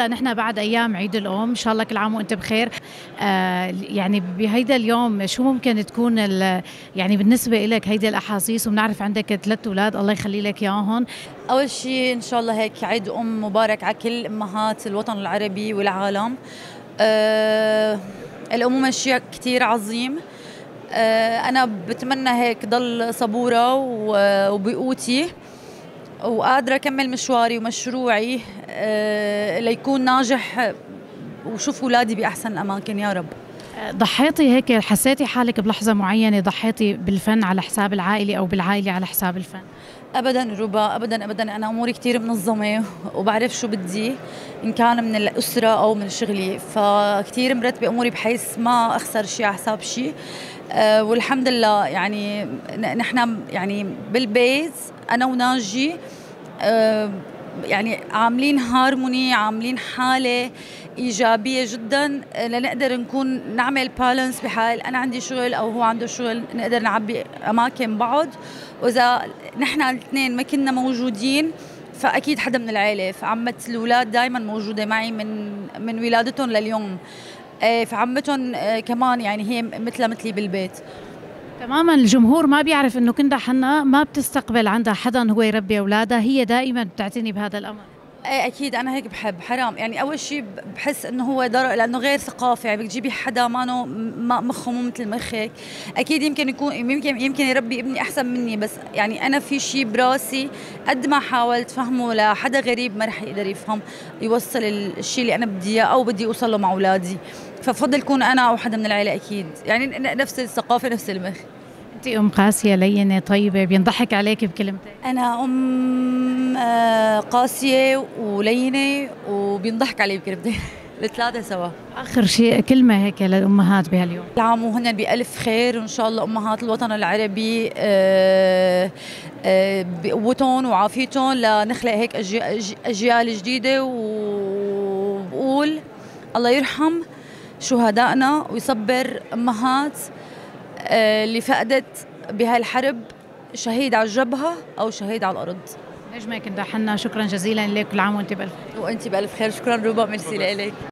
نحن بعد أيام عيد الأم إن شاء الله كل عام وأنت بخير. آه يعني بهيدا اليوم شو ممكن تكون يعني بالنسبة لك هيدي الأحاسيس؟ وبنعرف عندك ثلاث أولاد الله يخلي لك إياهم. أول شيء إن شاء الله هيك عيد أم مبارك على كل أمهات الوطن العربي والعالم. آه الامومه شيء كثير عظيم. آه أنا بتمنى هيك ضل صبورة وبقوتي. وقادرة أكمل مشواري ومشروعي آه، ليكون ناجح وشوف اولادي بأحسن الأماكن. يا رب. ضحيتي هيك حسيتي حالك بلحظة معينة ضحيتي بالفن على حساب العائلة أو بالعائلة على حساب الفن؟ ابدا ربا ابدا ابدا. أنا أموري كثير منظمة وبعرف شو بدي إن كان من الأسرة أو من شغلي. فكثير مرتبة أموري بحيث ما أخسر شيء على حساب شيء أه والحمد لله يعني نحن يعني بالبيت أنا وناجي أه يعني عاملين هارموني عاملين حالة إيجابية جدا لنقدر نكون نعمل بالانس بحال أنا عندي شغل أو هو عنده شغل نقدر نعبي أماكن بعض. وإذا نحن الاثنين ما كنا موجودين فأكيد حدا من العيلة فعمة الأولاد دائما موجودة معي من من ولادتهم لليوم. إيه، فعمتهم آه، كمان يعني هي مثلها مثلي بالبيت. تماما. الجمهور ما بيعرف إنه كندا حنا ما بتستقبل عندها حدا هو يربي اولادها هي دائما بتعتني بهذا الأمر. إيه أكيد أنا هيك بحب حرام. يعني أول شيء بحس إنه هو ضرر لأنه غير ثقافه يعني بتجيبي حدا ما مخه مو مثل مخك أكيد يمكن يكون يمكن يمكن يربي ابني أحسن مني بس يعني أنا في شيء براسي قد ما حاولت فهمه لحدا غريب ما رح يقدر يفهم يوصل الشيء اللي أنا بدي إياه أو بدي أوصله مع أولادي. فبفضل كون أنا أو حدا من العيلة أكيد. يعني نفس الثقافة نفس المخ. انت أم قاسية لينة طيبة بينضحك عليك بكلمتين. أنا أم قاسية ولينة وبينضحك علي بكلمتين الثلاثة سوا. آخر شيء كلمة هيك للأمهات بهاليوم. العام وهن بألف خير وإن شاء الله أمهات الوطن العربي آه، آه، بقوتهم وعافيتهم لنخلق هيك أجيال جديدة. وبقول الله يرحم شهدائنا ويصبر أمهات آه، اللي فقدت بهالحرب شهيد على الجبهة أو شهيد على الأرض. نجمة كندا حنا شكرا جزيلا لك كل عام وأنت بالف وأنت بألف خير شكرا روبا ميرسي لك